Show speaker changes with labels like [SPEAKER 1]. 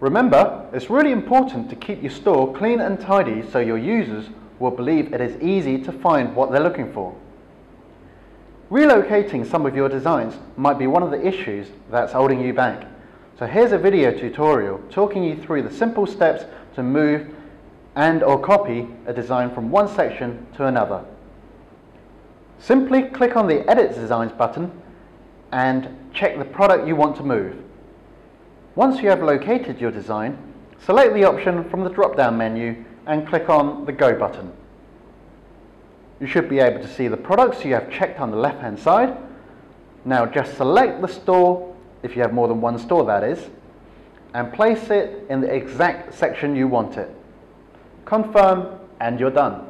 [SPEAKER 1] Remember, it's really important to keep your store clean and tidy so your users will believe it is easy to find what they're looking for. Relocating some of your designs might be one of the issues that's holding you back. So here's a video tutorial talking you through the simple steps to move and or copy a design from one section to another. Simply click on the Edit Designs button and check the product you want to move. Once you have located your design, select the option from the drop-down menu and click on the Go button. You should be able to see the products you have checked on the left-hand side. Now just select the store, if you have more than one store that is, and place it in the exact section you want it. Confirm and you're done.